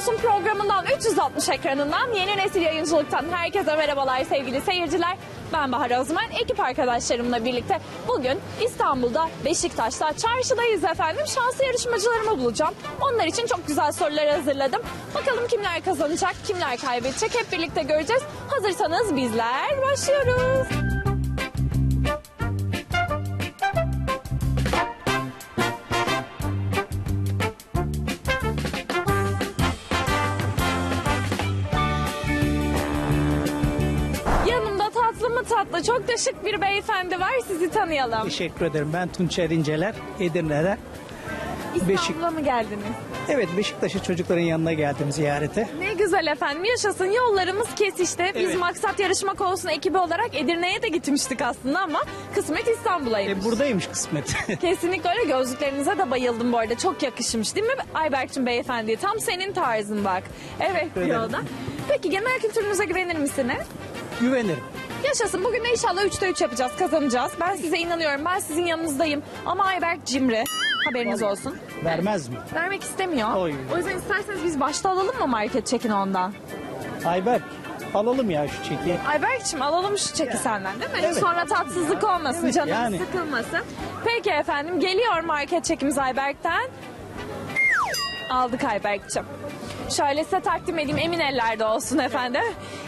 Olsun programından 360 ekranından yeni nesil yayıncılıktan herkese merhabalar sevgili seyirciler. Ben Bahar Özmen, ekip arkadaşlarımla birlikte bugün İstanbul'da Beşiktaş'ta çarşıdayız efendim. Şanslı yarışmacılarımı bulacağım. Onlar için çok güzel sorular hazırladım. Bakalım kimler kazanacak, kimler kaybedecek hep birlikte göreceğiz. Hazırsanız bizler başlıyoruz. Tatlı çok da şık bir beyefendi var sizi tanıyalım. Teşekkür ederim. Ben Tunçer İnceler, Edirne'den. İstanbul'a mı geldiniz? Evet Beşiktaş'ı çocukların yanına geldim ziyarete. Ne güzel efendim yaşasın yollarımız kesişti. Biz Evet. Maksat Yarışmak Olsun ekibi olarak Edirne'ye de gitmiştik aslında ama kısmet İstanbul'aymış. E, buradaymış kısmet. Kesinlikle öyle gözlüklerinize de bayıldım bu arada çok yakışmış değil mi Ayberk'cim beyefendi tam senin tarzın bak. Evet ederim. yolda. Peki genel kültürünüze güvenir misiniz? Güvenirim. Yaşasın bugün de inşallah 3'te 3 yapacağız kazanacağız. Ben size inanıyorum ben sizin yanınızdayım ama Ayberk cimri haberiniz olsun. Vermez mi? Vermek istemiyor. Oy. O yüzden isterseniz biz başta alalım mı market çekini ondan? Ayber alalım ya şu çeki. Ayberk'cim alalım şu çeki senden değil mi? Evet. Sonra tatsızlık olmasın, Evet, canımız yani. sıkılmasın. Peki efendim geliyor market çekimiz Ayberk'ten. Aldık Ayberk'cim. Şöyle size takdim edeyim emin ellerde olsun efendim.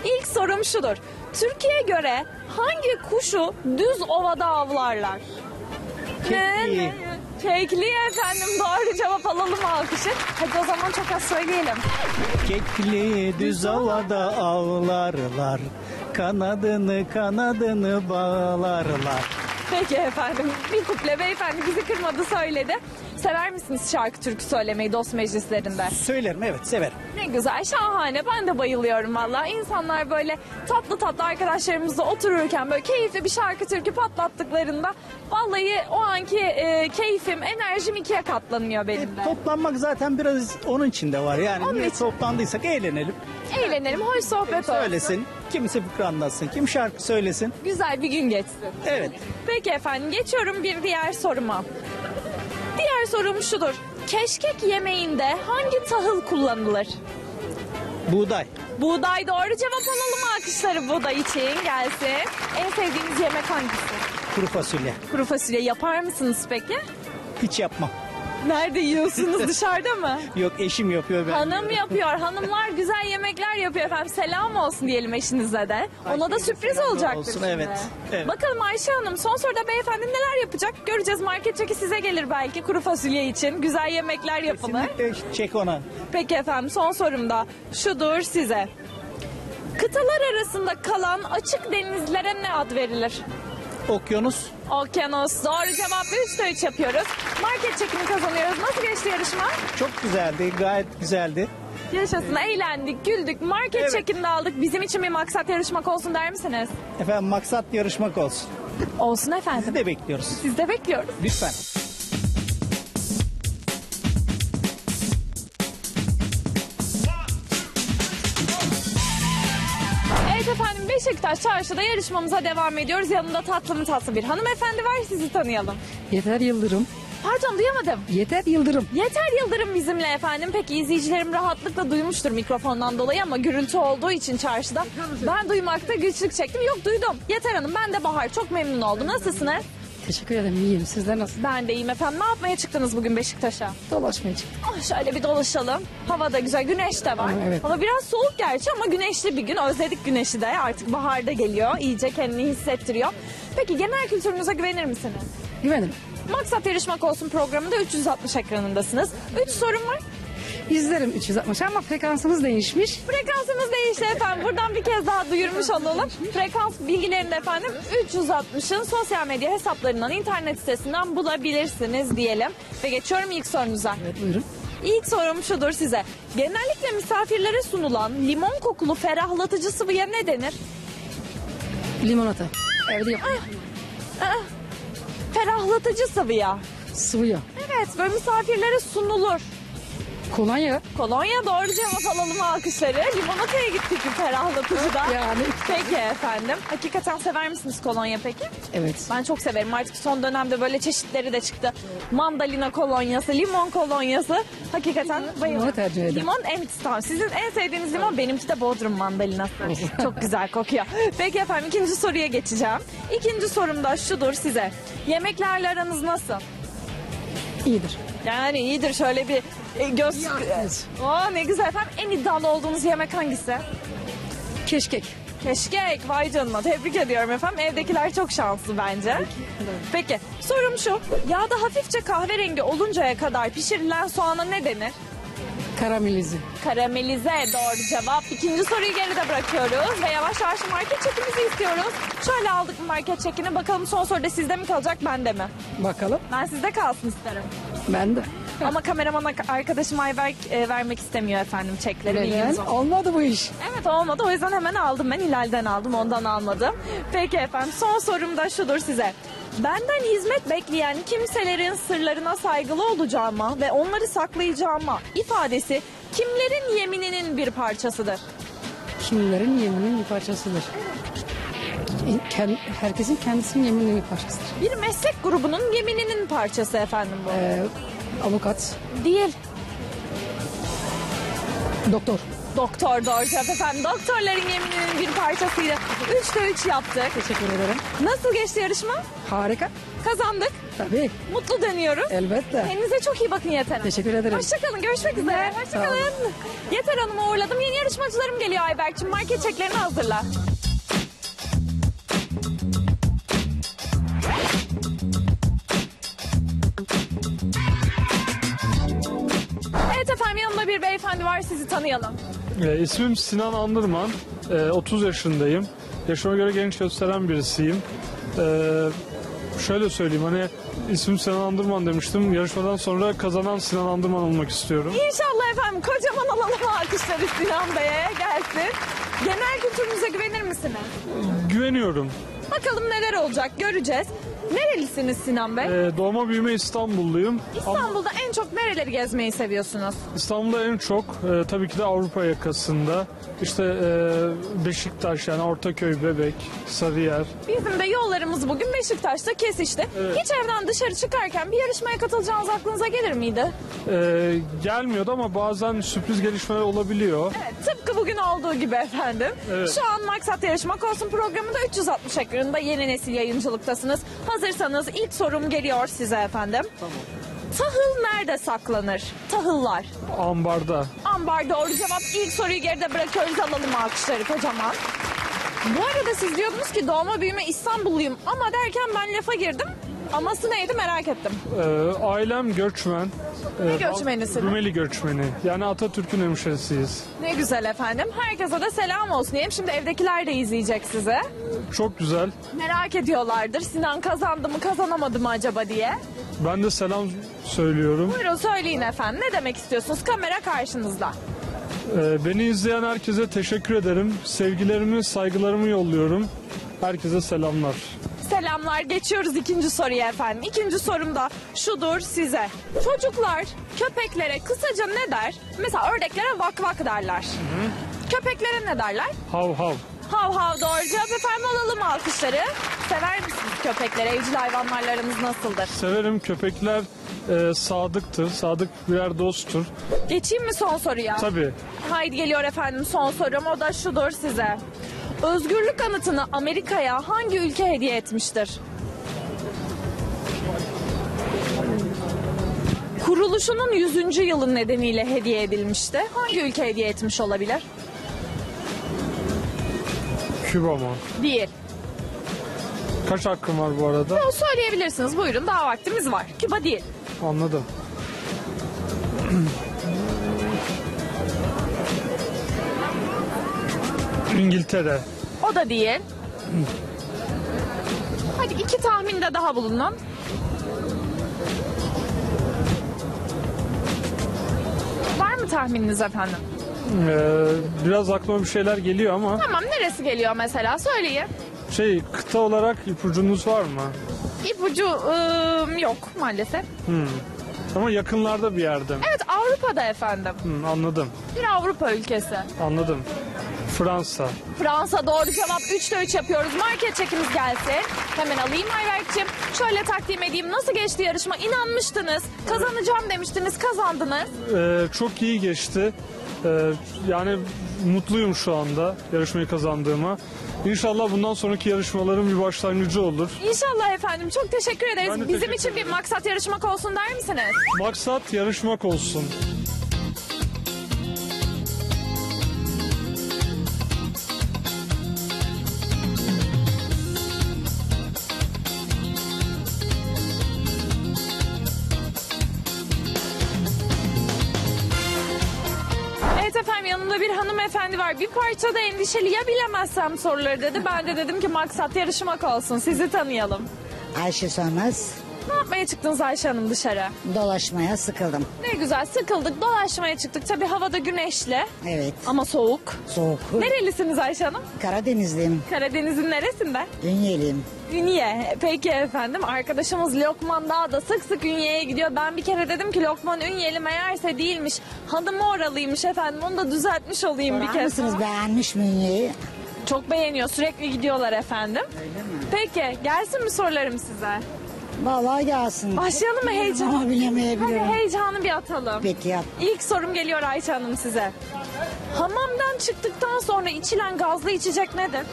İlk sorum şudur. Türkiye'ye göre hangi kuşu düz ovada avlarlar? Kekliği. Kekli efendim doğru cevap alalım alkışı. Hadi o zaman çok az söyleyelim. Kekli düz havada avlarlar. Kanadını kanadını bağlarlar. Peki efendim. Bir kuple beyefendi bizi kırmadı söyledi. Sever misiniz şarkı türkü söylemeyi dost meclislerinde? Söylerim evet severim. Ne güzel şahane ben de bayılıyorum valla. İnsanlar böyle tatlı tatlı arkadaşlarımızla otururken böyle keyifli bir şarkı türkü patlattıklarında vallahi o anki e, keyfim enerjim ikiye katlanıyor benim de. Toplanmak zaten biraz onun içinde var. Yani Onun niye için. toplandıysak eğlenelim. Eğlenelim hoş sohbet olsun. Söylesin. Kimisi fıkra anlatsın. Kim şarkı söylesin. Güzel bir gün geçsin. Evet. Peki efendim geçiyorum bir diğer soruma. Sorum şudur. Keşkek yemeğinde hangi tahıl kullanılır? Buğday. Buğday doğru cevap alalım alkışları buğday için gelsin. En sevdiğiniz yemek hangisi? Kuru fasulye. Kuru fasulye yapar mısınız peki? Hiç yapmam. Nerede yiyorsunuz dışarıda mı? Yok eşim yapıyor ben. Hanım yapıyor. Hanımlar güzel yemekler yapıyor efendim. Selam olsun diyelim eşinize de. Ona da sürpriz selam olacaktır. olsun, şimdi. evet, evet. Bakalım Ayşe Hanım son soruda beyefendi neler yapacak? Göreceğiz market çeki size gelir belki kuru fasulye için. Güzel yemekler yapılır. Kesinlikle çek ona. Peki efendim son sorum da şudur size. Kıtalar arasında kalan açık denizlere ne ad verilir? Okyanus. Okyanus. Doğru cevap 3'te 3 yapıyoruz. Market çekimi kazanıyoruz. Nasıl geçti yarışma? Çok güzeldi, gayet güzeldi. Yaşasın, eğlendik, güldük. Market Evet. çekini de aldık. Bizim için bir maksat yarışmak olsun der misiniz? Efendim maksat yarışmak olsun. Olsun Sizi efendim. de bekliyoruz. Siz de bekliyoruz. Lütfen. Beşiktaş çarşıda yarışmamıza devam ediyoruz. Yanında tatlı mı tatlı bir hanımefendi var. Sizi tanıyalım. Yeter Yıldırım. Pardon duyamadım. Yeter Yıldırım. Yeter Yıldırım bizimle efendim. Peki izleyicilerim rahatlıkla duymuştur mikrofondan dolayı ama gürültü olduğu için çarşıda ben duymakta güçlük çektim. Yok duydum. Yeter Hanım ben de Bahar çok memnun oldum. Nasılsınız? Teşekkür ederim. İyiyim. Sizler nasıl? Ben de iyiyim efendim. Ne yapmaya çıktınız bugün Beşiktaş'a? Dolaşmaya çıktım. Ah, şöyle bir dolaşalım. Hava da güzel, güneş de var. Aa, evet. Hava biraz soğuk gerçi ama güneşli bir gün. Özledik güneşi de. Artık baharda geliyor. İyice kendini hissettiriyor. Peki genel kültürünüze güvenir misiniz? Güvenirim. Maksat Yarışmak Olsun programında 360 ekranındasınız. 3 sorum var. İzlerim 360 ama frekansınız değişmiş. Frekansımız değişti efendim. Buradan bir kez daha duyurmuş olalım. Frekans bilgilerini efendim 360'ın sosyal medya hesaplarından, internet sitesinden bulabilirsiniz diyelim. Ve geçiyorum ilk sorunuza. Evet buyurun. İlk sorum şudur size. Genellikle misafirlere sunulan limon kokulu ferahlatıcı sıvıya ne denir? Limonata. Evde yap. Ferahlatıcı sıvıya. Sıvıya. Evet böyle misafirlere sunulur. Kolonya. Kolonya doğru cevap alalım alkışları. Limonataya gittik bir ferahlatıcıda. Yani. Peki efendim. Hakikaten sever misiniz kolonya peki? Evet. Ben çok severim. Artık son dönemde böyle çeşitleri de çıktı. Mandalina kolonyası, limon kolonyası. Hakikaten bayılıyorum. Limonu tercih ederim. Limon en tamam. Sizin en sevdiğiniz limon benimki de Bodrum mandalinası. çok güzel kokuyor. Peki efendim ikinci soruya geçeceğim. İkinci sorum da şudur size. Yemeklerle aranız nasıl? İyidir. Yani iyidir şöyle bir e, göz... Aa ne güzel efendim. En iddialı olduğunuz yemek hangisi? Keşkek. Keşkek. Vay canına. Tebrik ediyorum efendim. Evdekiler çok şanslı bence. Peki sorum şu. Yağda hafifçe kahverengi oluncaya kadar pişirilen soğana ne denir? Karamelize. Karamelize doğru cevap. İkinci soruyu geride bırakıyoruz ve yavaş yavaş market çekimizi istiyoruz. Şöyle aldık market çekini bakalım son soruda sizde mi kalacak bende mi? Bakalım. Ben sizde kalsın isterim. Ben de. Ama kameramana arkadaşım Ayberk e, vermek istemiyor efendim çekleri Neden? bilginiz olsun. Olmadı bu iş. Evet olmadı o yüzden hemen aldım ben Hilal'den aldım ondan almadım. Peki efendim son sorum da şudur size. Benden hizmet bekleyen kimselerin sırlarına saygılı olacağıma ve onları saklayacağıma ifadesi kimlerin yemininin bir parçasıdır? Kimlerin yemininin bir parçasıdır. Kend- herkesin kendisinin yemininin bir parçasıdır. Bir meslek grubunun yemininin parçası efendim bu. Ee, avukat, Değil. doktor. Doktor doğru cevap efendim. Doktorların yemininin bir parçasıydı. Üçte üç yaptık. Teşekkür ederim. Nasıl geçti yarışma? Harika. Kazandık. Tabii. Mutlu dönüyoruz. Elbette. Kendinize çok iyi bakın Yeter Hanım. Teşekkür ederim. Hoşçakalın. Görüşmek üzere. Hoşçakalın. Yeter Hanım'ı uğurladım. Yeni yarışmacılarım geliyor Ayberk'cim. Market çeklerini hazırla. Evet efendim yanımda bir beyefendi var. Sizi tanıyalım. E, ismim Sinan Andırman. E, 30 yaşındayım. Yaşıma göre genç gösteren birisiyim. E, şöyle söyleyeyim hani ismim Sinan Andırman demiştim. Yarışmadan sonra kazanan Sinan Andırman olmak istiyorum. İnşallah efendim kocaman alalım alkışları Sinan Bey'e gelsin. Genel kültürünüze güvenir misiniz? Güveniyorum. Bakalım neler olacak göreceğiz. Nerelisiniz Sinan Bey? E, doğma büyüme İstanbulluyum. Ama İstanbul'da en çok nereleri gezmeyi seviyorsunuz? İstanbul'da en çok e, tabii ki de Avrupa yakasında. İşte e, Beşiktaş yani Ortaköy, Bebek, Sarıyer. Bizim de yollarımız bugün Beşiktaş'ta kesişti. Evet. Hiç evden dışarı çıkarken bir yarışmaya katılacağınız aklınıza gelir miydi? E, gelmiyordu ama bazen sürpriz gelişmeler olabiliyor. Evet, tıpkı bugün olduğu gibi efendim. Evet. Şu an Maksat Yarışmak Olsun programında 360 ekranında yeni nesil yayıncılıktasınız. Hazırsanız ilk sorum geliyor size efendim. Tamam. Tahıl nerede saklanır? Tahıllar. Ambarda. Ambar doğru cevap. İlk soruyu geride bırakıyoruz alalım alkışları kocaman. Bu arada siz diyordunuz ki doğma büyüme İstanbulluyum ama derken ben lafa girdim. Aması neydi merak ettim. Ee, ailem göçmen. Ne Ee, göçmenisiniz? Rumeli göçmeni. Yani Atatürk'ün hemşerisiyiz. Ne güzel efendim. Herkese de selam olsun diyelim. Şimdi evdekiler de izleyecek size. Çok güzel. Merak ediyorlardır. Sinan kazandı mı kazanamadı mı acaba diye. Ben de selam söylüyorum. Buyurun söyleyin efendim. Ne demek istiyorsunuz? Kamera karşınızda. Ee, beni izleyen herkese teşekkür ederim. Sevgilerimi, saygılarımı yolluyorum. Herkese selamlar. Selamlar. Geçiyoruz ikinci soruya efendim. İkinci sorum da şudur size. Çocuklar köpeklere kısaca ne der? Mesela ördeklere vak vak derler. Köpeklere ne derler? Hav hav. Hav hav doğru cevap efendim alalım alkışları. Sever misiniz köpekleri? Evcil hayvanlarla aranız nasıldır? Severim köpekler e, sadıktır. Sadık birer dosttur. Geçeyim mi son soruya? Tabii. Haydi geliyor efendim son sorum o da şudur size. Özgürlük anıtını Amerika'ya hangi ülke hediye etmiştir? Kuruluşunun 100. yılı nedeniyle hediye edilmişti. Hangi ülke hediye etmiş olabilir? Küba mı? Değil. Kaç hakkım var bu arada? O söyleyebilirsiniz. Buyurun daha vaktimiz var. Küba değil. Anladım. İngiltere. O da değil. Hadi iki tahminde daha bulunun. Var mı tahmininiz efendim? Ee, biraz aklıma bir şeyler geliyor ama Tamam neresi geliyor mesela söyleyin. şey kıta olarak ipucunuz var mı? İpucu ıı, yok maalesef. Ama yakınlarda bir yerde. Evet Avrupa'da efendim. Hı, anladım. Bir Avrupa ülkesi. Anladım. Fransa. Fransa doğru cevap 3'te 3 yapıyoruz. Market çekimiz gelsin. Hemen alayım Ayberk'cim. Şöyle takdim edeyim. Nasıl geçti yarışma? İnanmıştınız. Kazanacağım demiştiniz. Kazandınız. Ee, çok iyi geçti. Ee, yani mutluyum şu anda yarışmayı kazandığıma. İnşallah bundan sonraki yarışmaların bir başlangıcı olur. İnşallah efendim. Çok teşekkür ederiz. Ben de Bizim teşekkür için bir maksat yarışmak olsun der misiniz? Maksat yarışmak olsun. Var. Bir parçada endişeli ya bilemezsem soruları dedi. Ben de dedim ki maksat yarışmak olsun. Sizi tanıyalım. Ayşe Sönmez Ne yapmaya çıktınız Ayşe Hanım dışarı? dolaşmaya sıkıldım. Ne güzel sıkıldık dolaşmaya çıktık. Tabii havada güneşli Evet ama soğuk. soğuk. Nerelisiniz Ayşe Hanım? Karadenizliyim, Karadeniz'in neresinde? Ünyeliyim. Ünye. Peki efendim arkadaşımız Lokman Dağ da sık sık Ünye'ye gidiyor. Ben bir kere dedim ki Lokman Ünyeli meğerse değilmiş. Hanımı oralıymış efendim. Onu da düzeltmiş olayım bir Sorar kez. mısınız beğenmiş mi Ünye'yi? Çok beğeniyor. Sürekli gidiyorlar efendim. Öyle mi? Peki gelsin mi sorularım size? Vallahi gelsin. Başlayalım mı heyecan? Ama Hadi bilemeyebilirim. heyecanı bir atalım. Peki yap. İlk sorum geliyor Ayça Hanım size. Hamamdan çıktıktan sonra içilen gazlı içecek nedir?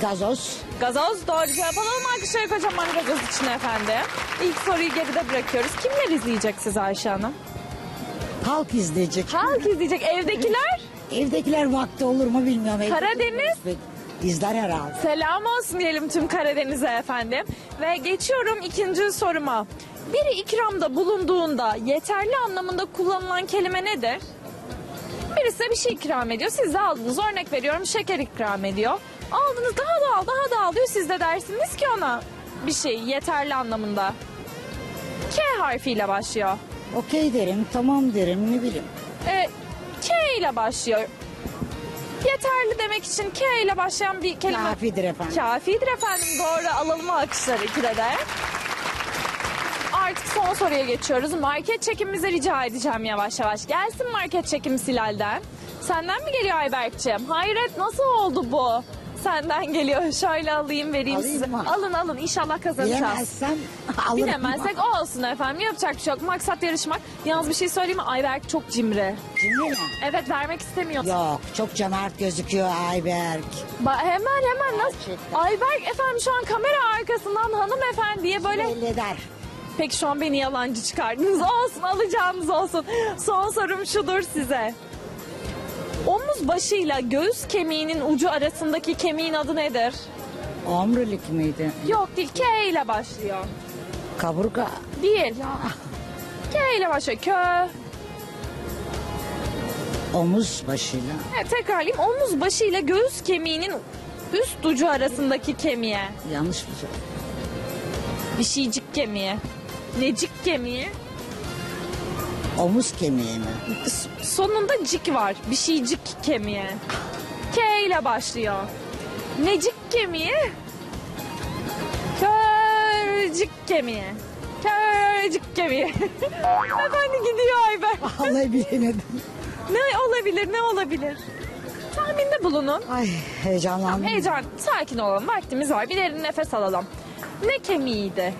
Gazoz. Gazoz doğru cevap alalım. Alkışlar kocaman gazoz için efendim. İlk soruyu geride bırakıyoruz. Kimler izleyecek sizi Ayşe Hanım? Halk izleyecek. Halk izleyecek. Evdekiler Evdekiler vakti olur mu bilmiyorum. Evdekiler Karadeniz. İzler herhalde. selam olsun diyelim tüm Karadeniz'e efendim. Ve geçiyorum ikinci soruma. Biri ikramda bulunduğunda yeterli anlamında kullanılan kelime nedir? Birisi size bir şey ikram ediyor. Siz de aldınız. Örnek veriyorum şeker ikram ediyor. Aldınız daha da al daha da al diyor. Siz de dersiniz ki ona bir şey yeterli anlamında. K harfiyle başlıyor. Okey derim, tamam derim, ne bileyim. Ee, K ile başlıyor. Yeterli demek için K ile başlayan bir kelime. Kafidir efendim. Kafidir efendim. Doğru alalım alkışları ikide de. Artık son soruya geçiyoruz. Market çekimimizi rica edeceğim yavaş yavaş. Gelsin market çekimi Silal'den. Senden mi geliyor Ayberk'ciğim? Hayret nasıl oldu bu? Senden geliyor. Şöyle alayım vereyim Alayım size. mı? Alın alın inşallah kazanacağız. Bilemezsem alırım. Bilemezsek olsun efendim. Yapacak bir şey yok. Maksat yarışmak. Yalnız bir şey söyleyeyim mi? Ayberk çok cimri. Cimri mi? Evet vermek istemiyor. Yok, çok cömert gözüküyor Ayberk. Ba- hemen hemen nasıl? Gerçekten. Ayberk efendim şu an kamera arkasından hanımefendiye böyle... Belli eder. Peki şu an beni yalancı çıkardınız. Olsun alacağınız olsun. Son sorum şudur size. Omuz başıyla göğüs kemiğinin ucu arasındaki kemiğin adı nedir? Omurilik miydi? Yok değil. K ile başlıyor. Kaburga. Değil. K ile başlıyor. Kö. Omuz başıyla. Evet, tekrarlayayım. Omuz başıyla göğüs kemiğinin üst ucu arasındaki kemiğe. Yanlış mı söyledim? Bir şeycik kemiği. Necik kemiği. Omuz kemiği mi? Sonunda cik var. Bir şeycik kemiği. K ile başlıyor. Necik kemiği. Körcik kemiği. Körcik kemiği. Efendim gidiyor Ayber. Vallahi bilemedim. Ne olabilir ne olabilir? Tahminde bulunun. Ay heyecanlandım. Heyecan, sakin olalım. Vaktimiz var. Bir derin nefes alalım. Ne kemiğiydi?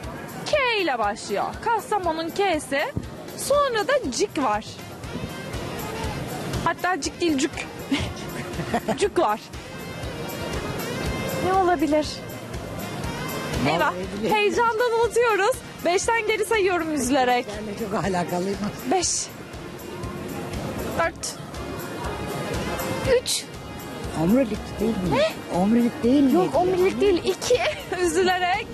K ile başlıyor. Kastamonu'nun K'si. Sonra da cik var. Hatta cik değil cük. cük var. Ne olabilir? Eyvah. Heyecandan unutuyoruz. Beşten geri sayıyorum üzülerek. Seninle çok alakalıyım. Beş. Dört. Üç. Omurilik değil mi? Omurilik değil mi? Yok omurilik değil. iki. Üzülerek.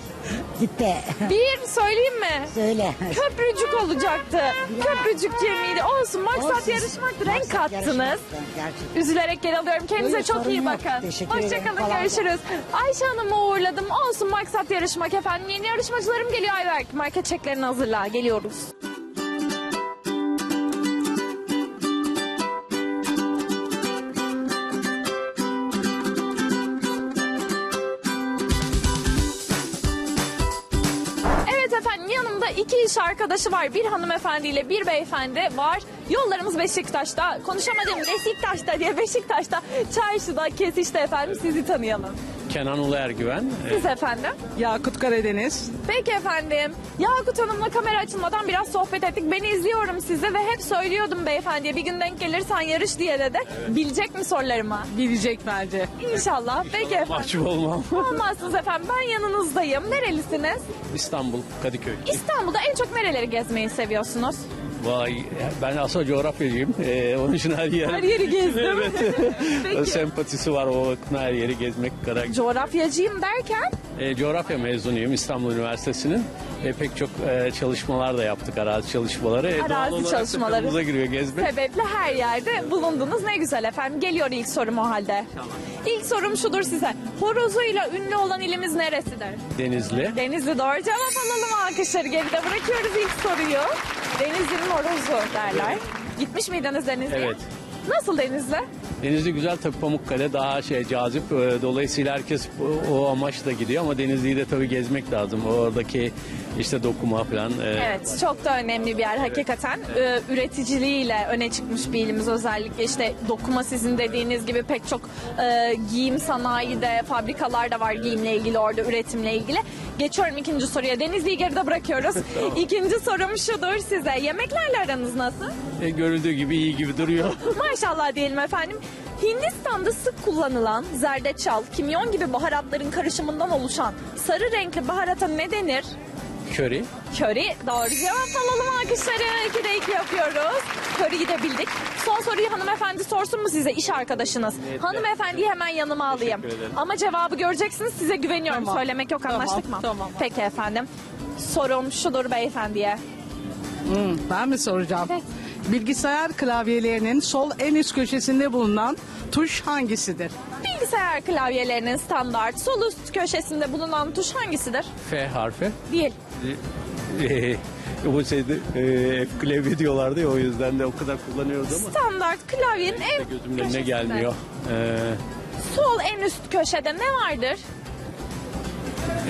Gitti. Bir söyleyeyim mi? Söyle. Köprücük olacaktı. Köprücük kemiğiydi. Olsun maksat Olsun. yarışmak renk Maksat kattınız. Gerçekten. Üzülerek geri alıyorum. Kendinize Buyurun, çok sorun iyi yok. bakın. Teşekkür ederim. Hoşçakalın görüşürüz. Ayşe Hanım'ı uğurladım. Olsun maksat yarışmak efendim. Yeni yarışmacılarım geliyor Ayberk. Market çeklerini hazırla. Geliyoruz. İş arkadaşı var. Bir hanımefendiyle bir beyefendi var. Yollarımız Beşiktaş'ta. Konuşamadım Beşiktaş'ta diye Beşiktaş'ta çarşıda kesişte efendim sizi tanıyalım. Kenan Ulu Ergüven. Ee, Siz efendim. Yakut Karadeniz. Peki efendim. Yakut Hanım'la kamera açılmadan biraz sohbet ettik. Ben izliyorum sizi ve hep söylüyordum beyefendiye bir gün denk gelirsen yarış diye dedi. Bilecek mi sorularımı? Bilecek bence. İnşallah. Peki efendim. Mahcup olmam. Olmazsınız efendim. Ben yanınızdayım. Nerelisiniz? İstanbul, Kadıköy. İstanbul'da en çok nereleri gezmeyi seviyorsunuz? Vay, ben aslında coğrafyacıyım. Ee, onun için her yer... Her yeri gezdim. evet. Peki. Sempatisi var o bakımdan her yeri gezmek kadar. Coğrafyacıyım derken Ee, coğrafya mezunuyum İstanbul Üniversitesi'nin. Ee, pek çok e, çalışmalar da yaptık, arazi çalışmaları. Doğal Arazi da çalışmaları. kanımıza giriyor gezmek. sebeple her yerde bulundunuz. Ne güzel efendim. Geliyor ilk sorum o halde. İlk sorum şudur size. Horozuyla ünlü olan ilimiz neresidir? Denizli. Denizli doğru cevap alalım alkışları geride bırakıyoruz ilk soruyu. Denizli'nin horozu derler. Gitmiş miydiniz Denizli'ye? Evet. Nasıl Denizli? Denizli güzel tabii Pamukkale daha şey cazip. Ee, Dolayısıyla herkes o, amaçla gidiyor ama Denizli'yi de tabii gezmek lazım. Oradaki işte dokuma falan. e, Evet çok da önemli bir yer hakikaten. Ee, üreticiliğiyle öne çıkmış bir ilimiz özellikle işte dokuma sizin dediğiniz gibi pek çok e, giyim sanayi de fabrikalar da var giyimle ilgili orada üretimle ilgili. Geçiyorum ikinci soruya. Denizli'yi geride bırakıyoruz. İkinci sorum şudur size. Yemeklerle aranız nasıl? e, görüldüğü gibi iyi gibi duruyor. Maşallah diyelim efendim. Hindistan'da sık kullanılan zerdeçal, kimyon gibi baharatların karışımından oluşan sarı renkli baharata ne denir? Köri. Köri doğru cevap alalım alkışları. 2'de 2 yapıyoruz. Köriyi de bildik. Son soruyu hanımefendi sorsun mu size iş arkadaşınız? Hanımefendiyi hemen yanıma alayım. Ama cevabı göreceksiniz size güveniyorum. Tamam. Söylemek yok Tamam, anlaştık mı? tamam. Peki efendim. Sorum şudur beyefendiye. Hmm, ben mi soracağım? Evet. Bilgisayar klavyelerinin sol en üst köşesinde bulunan tuş hangisidir? Bilgisayar klavyelerinin standart sol üst köşesinde bulunan tuş hangisidir? F harfi. Değil. Bu şeyde e, F klavye diyorlardı ya o yüzden de o kadar kullanıyoruz ama Standart klavyenin en gözümün önüne köşesinde. gelmiyor. E, Sol en üst köşede ne vardır?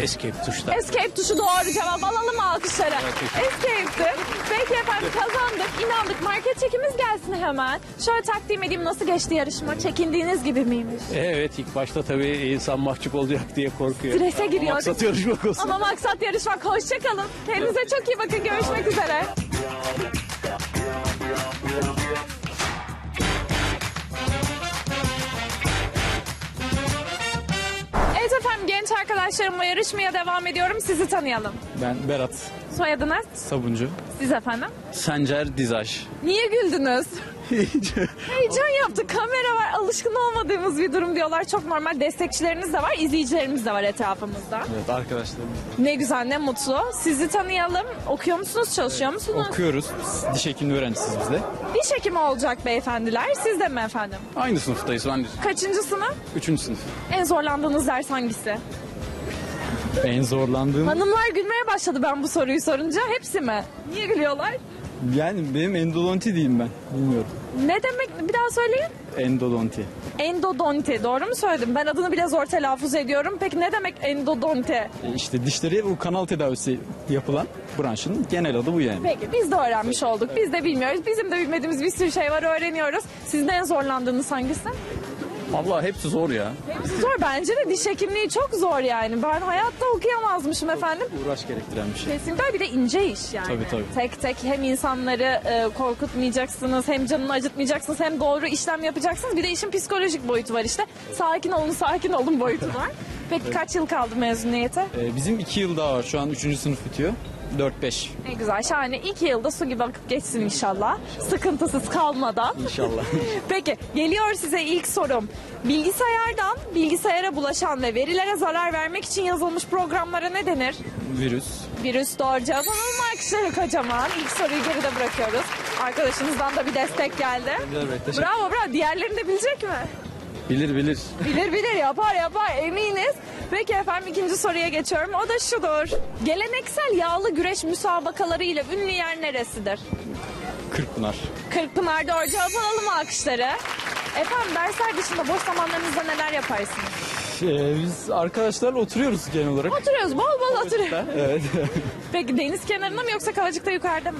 Escape tuşlar. Escape tuşu doğru cevap alalım alkışları. Escape'ti. Peki efendim kazandık, inandık. Market çekimiz gelsin hemen. Şöyle takdim edeyim nasıl geçti yarışma? Çekindiğiniz gibi miymiş? Evet ilk başta tabii insan mahcup olacak diye korkuyor. Strese giriyor. Maksat yarışmak olsun. Ama maksat yarışmak. Hoşçakalın. Kendinize çok iyi bakın. Görüşmek üzere. Genç arkadaşlarımla yarışmaya devam ediyorum. Sizi tanıyalım. Ben Berat Soyadınız? Sabuncu. Siz efendim? Sencer Dizaj. Niye güldünüz? Heyecan yaptı. Kamera var. Alışkın olmadığımız bir durum diyorlar. Çok normal. Destekçileriniz de var. izleyicilerimiz de var etrafımızda. Evet arkadaşlarım. Ne güzel ne mutlu. Sizi tanıyalım. Okuyor musunuz? Çalışıyor musunuz? Okuyoruz. Diş hekimliği öğrencisiyiz biz de. Diş hekimi olacak beyefendiler. Siz de mi efendim? Aynı sınıftayız. Ben de Kaçıncı sınıf? üçüncü sınıf. En zorlandığınız ders hangisi? En zorlandığım... Hanımlar gülmeye başladı ben bu soruyu sorunca. Hepsi mi? Niye gülüyorlar? Yani benim endodonti diyeyim ben. Bilmiyorum. Ne demek? Bir daha söyleyin. Endodonti. Endodonti. Doğru mu söyledim? Ben adını bile zor telaffuz ediyorum. Peki ne demek endodonti? E İşte dişleri bu kanal tedavisi yapılan branşın genel adı bu yani. Peki biz de öğrenmiş olduk. Biz de bilmiyoruz. Bizim de bilmediğimiz bir sürü şey var öğreniyoruz. Sizin en zorlandığınız hangisi? Allah hepsi zor ya. Hepsi zor. Bence de diş hekimliği çok zor yani. Ben hayatta okuyamazmışım efendim. Uğraş gerektiren bir şey. Kesinlikle bir de ince iş yani. Tabii, tabii. Tek tek hem insanları e, korkutmayacaksınız, hem canını acıtmayacaksınız, hem doğru işlem yapacaksınız. Bir de işin psikolojik boyutu var işte. Sakin olun, sakin olun boyutu var. Peki kaç yıl kaldı mezuniyete? E, bizim iki yıl daha var. Şu an üçüncü sınıf bitiyor. 4-5 Ne güzel, şahane. İki yılda su gibi akıp geçsin inşallah. Sıkıntısız kalmadan. inşallah. Peki geliyor size ilk sorum. Bilgisayardan bilgisayara bulaşan ve verilere zarar vermek için yazılmış programlara ne denir? Virüs. Virüs doğru cevap alalım alkışları kocaman. İlk soruyu geride bırakıyoruz. Arkadaşınızdan da bir destek geldi. Evet, teşekkür- Bravo bravo. Diğerlerini de bilecek mi? Bilir bilir. Bilir bilir yapar yapar eminiz. Peki efendim ikinci soruya geçiyorum. O da şudur. Geleneksel yağlı güreş müsabakaları ile ünlü yer neresidir? Kırkpınar. Kırkpınar doğru cevap alalım alkışları. Efendim dersler dışında boş zamanlarınızda neler yaparsınız? Ee, biz arkadaşlarla oturuyoruz genel olarak. Oturuyoruz bol bol oturuyoruz. Evet. Peki deniz kenarında mı yoksa Kavacık'ta yukarıda mı?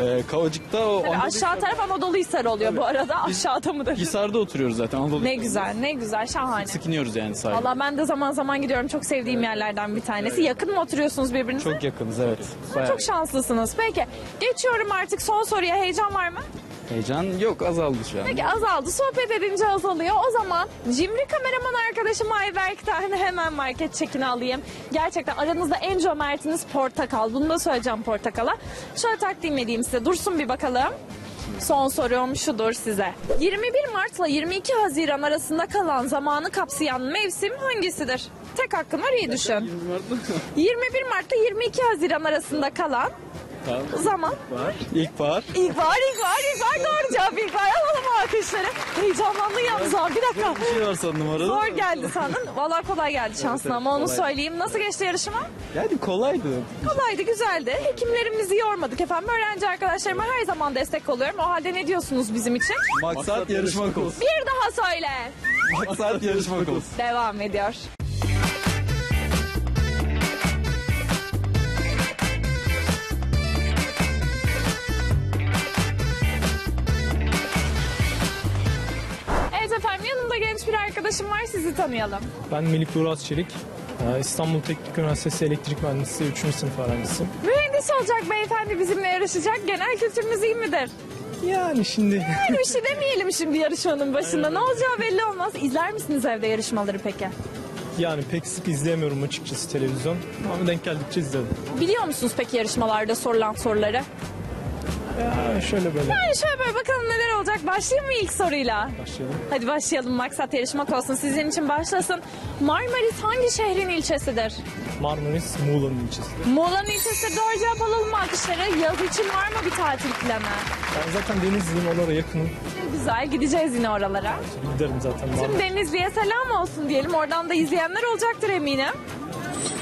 Ee, Kavacık'ta o Tabii Anadolu aşağı taraf Anadolu Hisarı oluyor bu arada. Aşağıda mıdır? Hisar'da oturuyoruz zaten. Anadolu Ne güzel, ne güzel, şahane. Sık iniyoruz yani sahile. Valla ben de zaman zaman gidiyorum. Çok sevdiğim yerlerden bir tanesi. Yakın mı oturuyorsunuz birbirinize? Çok yakınız evet. Bayağı Çok şanslısınız. Peki geçiyorum artık son soruya. Heyecan var mı? Heyecan yok azaldı şu an. Peki azaldı. Sohbet edince azalıyor. O zaman cimri kameraman arkadaşım Ayberk'ten hemen market çekini alayım. Gerçekten aranızda en cömertiniz portakal. Bunu da söyleyeceğim portakala. Şöyle takdim edeyim size. Dursun bir bakalım. Son sorum şudur size. 21 Mart'la 22 Haziran arasında kalan zamanı kapsayan mevsim hangisidir? Tek hakkın var iyi düşün. 21 Mart'la 22 Haziran arasında kalan zaman. İlkbahar. İlkbahar, ilkbahar, ilkbahar alkışları. Heyecanlandın yalnız abi. Bir dakika. Bir şey var sandım arada. Zor geldi sandın. Valla kolay geldi şansına ama onu söyleyeyim. Nasıl geçti yarışma? Yani kolaydı. Kolaydı, güzeldi. Hekimlerimizi yormadık efendim. Öğrenci arkadaşlarıma her zaman destek oluyorum. O halde ne diyorsunuz bizim için? Maksat yarışmak olsun. Bir daha söyle. Maksat yarışmak olsun. Devam ediyor. Arkadaşım var sizi tanıyalım. Ben Melik Uras Çelik. Ee, İstanbul Teknik Üniversitesi Elektrik Mühendisliği 3. sınıf öğrencisiyim. Mühendis olacak beyefendi bizimle yarışacak. Genel kültürünüz iyi midir? Yani şimdi Yani bir şey demeyelim şimdi yarışmanın başında. Ne olacağı belli olmaz. İzler misiniz evde yarışmaları peki? yani pek sık izleyemiyorum açıkçası televizyon. Ama denk geldikçe izledim. Biliyor musunuz peki yarışmalarda sorulan soruları? Ya şöyle böyle Yani şöyle böyle bakalım neler olacak. Başlayayım mı ilk soruyla? başlayalım. Hadi başlayalım. Maksat yarışmak olsun. Sizin için başlasın. Marmaris hangi şehrin ilçesidir? Marmaris Muğla'nın ilçesi. Muğla'nın ilçesi doğru cevap alalım alkışları? Yaz için var mı bir tatil planı? Ben zaten Denizli'yim oralara yakınım. Güzel gideceğiz yine oralara. Giderim zaten. Tüm. Denizli'ye selam olsun diyelim. Oradan da izleyenler olacaktır eminim.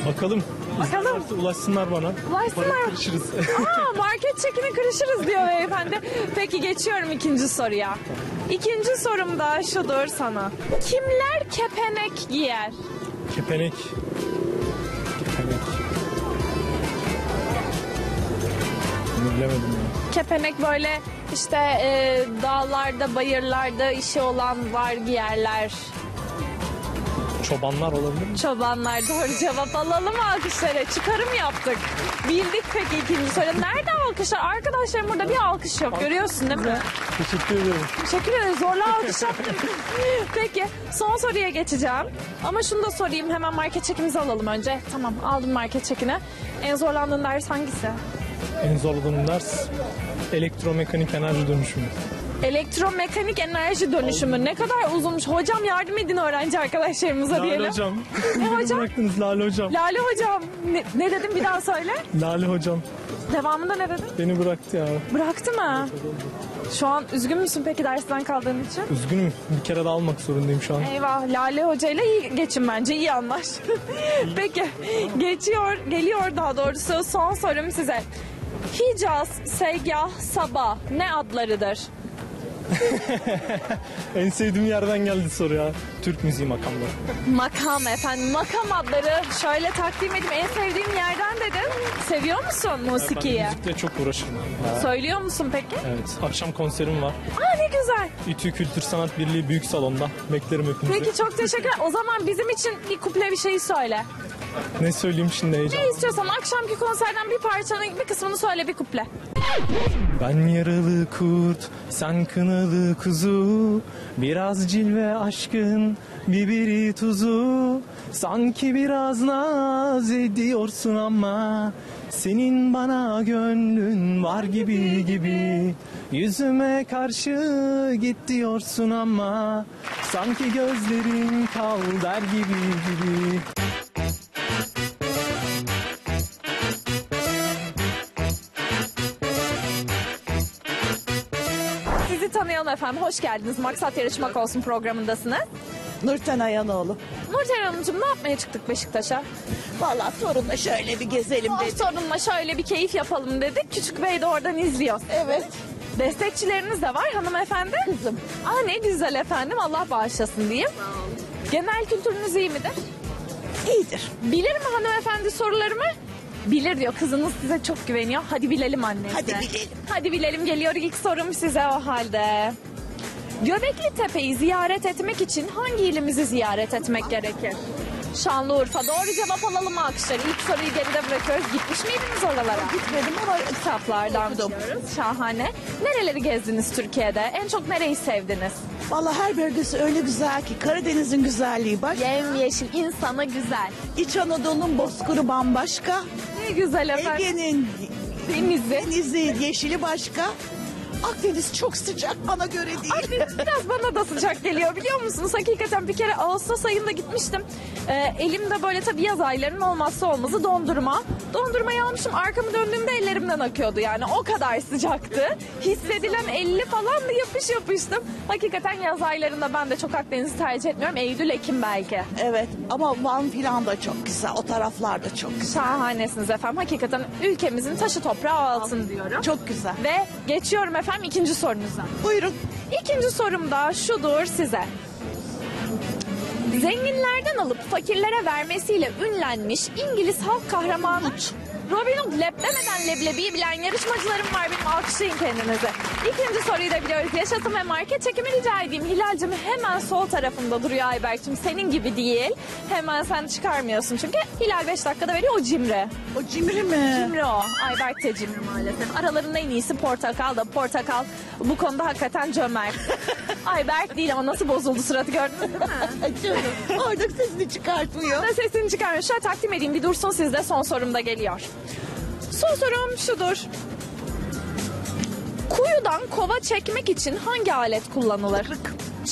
Bakalım. Bakalım. İsterse ulaşsınlar bana. Ulaşsınlar. Görüşürüz. Aa, market çekini kırışırız diyor beyefendi. Peki geçiyorum ikinci soruya. İkinci sorum da şudur sana. Kimler kepenek giyer? Kepenek. Kepenek. Bunu bilemedim ya. Kepenek böyle işte e, dağlarda, bayırlarda işi olan var giyerler. Çobanlar olabilir mi? Çobanlar doğru cevap alalım alkışlara. Çıkarım yaptık. Bildik peki ikinci soru. Nerede alkışlar? Arkadaşlarım burada bir alkış yok. Görüyorsun değil mi? Teşekkür ederim. Teşekkür ederim. Zorla alkış yaptım. Peki son soruya geçeceğim. Ama şunu da sorayım. Hemen market çekimizi alalım önce. Tamam aldım market çekini. En zorlandığın ders hangisi? En zorladığım ders elektromekanik enerji dönüşümü. Elektromekanik enerji dönüşümü. Ne kadar uzunmuş. Hocam yardım edin öğrenci arkadaşlarımıza Lale diyelim. hocam. Ne hocam? Bıraktınız Lale hocam. Lale hocam. Ne, ne dedim bir daha söyle. Lale hocam. Devamında ne dedin? Beni bıraktı ya. Bıraktı mı? Şu an üzgün müsün peki dersten kaldığın için? Üzgünüm. Bir kere de almak zorundayım şu an. Eyvah Lale Hoca ile iyi geçin bence iyi anlaş. Peki geçiyor geliyor daha doğrusu son sorum size. Hicaz, Seyyah, Sabah ne adlarıdır? En sevdiğim yerden geldi soru ya. Türk müziği makamları. Makam efendim makam adları şöyle takdim edeyim en sevdiğim yerden dedim. Seviyor musun Ben musikiyi? müzikle çok uğraşırım. Söylüyor musun peki? Evet. Akşam konserim var. Aa ne güzel. İTÜ Kültür Sanat Birliği Büyük Salon'da. Beklerim hepinizi. Peki çok teşekkürler. O zaman bizim için bir kuple bir şey söyle. Ne söyleyeyim şimdi heyecan. Ne istiyorsan akşamki konserden bir parçanın bir kısmını söyle bir kuple. Ben yaralı kurt, sen kınalı kuzu. Biraz cilve aşkın, biberi tuzu. Sanki biraz naz ediyorsun ama senin bana gönlün var gibi gibi. Yüzüme karşı git diyorsun ama sanki gözlerin kal der gibi gibi. Tanıyalım efendim. Hoş geldiniz. Maksat Yarışmak Olsun programındasınız. Nurten Ayanoğlu. Nurten Hanımcığım ne yapmaya çıktık Beşiktaş'a? Vallahi torunla şöyle bir gezelim Ah, dedim. sorunla şöyle bir keyif yapalım dedik. Küçük Bey de oradan izliyor. Evet. Destekçileriniz de var hanımefendi. Kızım. Aa ne güzel efendim. Allah bağışlasın diyeyim. Genel kültürünüz iyi midir? İyidir. Bilir mi hanımefendi sorularımı? Bilir diyor. Kızınız size çok güveniyor. Hadi bilelim annesi. Hadi bilelim. Hadi bilelim geliyor ilk sorum size o halde. Göbekli Tepe'yi ziyaret etmek için hangi ilimizi ziyaret etmek gerekir? Şanlıurfa. Doğru cevap alalım alkışlar. İlk soruyu geride bırakıyoruz. Gitmiş miydiniz oralara? Gitmedim ama Kitaplardan Okudum. biliyoruz. Şahane. Nereleri gezdiniz Türkiye'de? En çok nereyi sevdiniz? vallahi her bölgesi öyle güzel ki Karadeniz'in güzelliği bak. Yemyeşil, insanı güzel. İç Anadolu'nun bozkuru bambaşka. Ne güzel efendim. Ege'nin Denizi. denizi, yeşili başka. Akdeniz çok sıcak bana göre değil. Akdeniz biraz bana da sıcak geliyor biliyor musunuz? Hakikaten bir kere Ağustos ayında gitmiştim. Ee, elimde böyle tabii yaz aylarının olmazsa olmazı dondurma. Dondurmayı almışım arkamı döndüğümde ellerimden akıyordu yani o kadar sıcaktı. Hissedilen 50 falan da yapış yapıştım. Hakikaten yaz aylarında ben de çok Akdeniz'i tercih etmiyorum. Eylül, Ekim belki. Evet ama Van filan da çok güzel. O taraflar da çok güzel. Şahanesiniz efendim. Hakikaten ülkemizin taşı toprağı altın diyorum. Çok güzel. Ve geçiyorum efendim ikinci sorunuza. Buyurun. İkinci sorum da şudur size. Zenginlerden alıp fakirlere vermesiyle ünlenmiş İngiliz halk kahramanı Robin Hood lep demeden leblebiyi bilen yarışmacılarım var benim alkışlayın kendinizi. İkinci soruyu da biliyoruz. Yaşatım ve market çekimi rica edeyim. Hilal'cim hemen sol tarafında duruyor Ayberk'cim. Senin gibi değil. Hemen sen çıkarmıyorsun çünkü Hilal 5 dakikada veriyor o cimri. O cimri mi? Cimri o. Ayberk de cimri maalesef. Aralarında en iyisi portakal da. Portakal bu konuda hakikaten cömert. Ayberk değil ama nasıl bozuldu suratı gördünüz değil mi? Orada sesini çıkartmıyor. Da sesini çıkarmıyor. Şöyle takdim edeyim bir dursun sizde son sorum da geliyor. Son sorum şudur. Kuyudan kova çekmek için hangi alet kullanılır?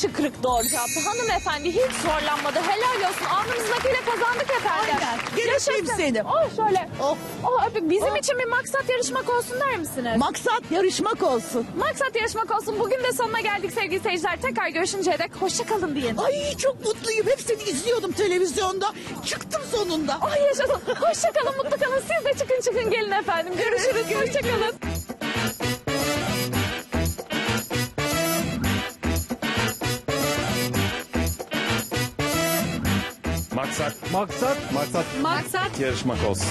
Çıkrık doğru cevaptı. Hanımefendi hiç zorlanmadı. Helal olsun. Alnımızdakiyle kazandık efendim. Aynen. Gel öpeyim Yaşasın. seni. Oh şöyle. Oh. Oh. Bizim Oh. için bir maksat yarışmak olsun der misiniz? Maksat yarışmak olsun. Maksat yarışmak olsun. Bugün de sonuna geldik sevgili seyirciler. Tekrar görüşünceye dek hoşça kalın diyelim. Ay çok mutluyum. Hepsini izliyordum televizyonda. Çıktım sonunda. Ay yaşasın. Hoşça kalın, mutlu kalın. Siz de çıkın çıkın gelin efendim. Görüşürüz. Hoşça kalın. Maksat. Maksat. Maksat. Maksat Yarışmak olsun.